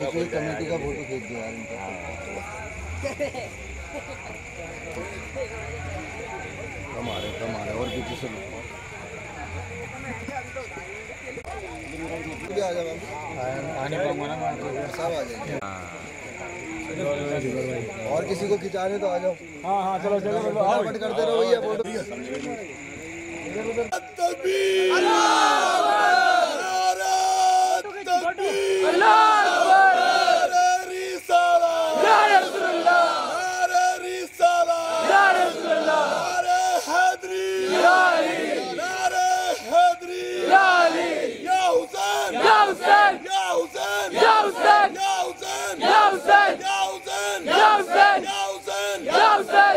कोई कमेटी का फ़ोटो खींच दिया यार इनका। कम आ रहे कम आ रहे और पीछे से ना मैं सब आ जाएँगे। और किसी को खिंचाने तो आ जाओ। हाँ हाँ चलो चलो करते रहो भैया photo Johnson! Johnson! Johnson! Johnson! Johnson! Johnson! Johnson!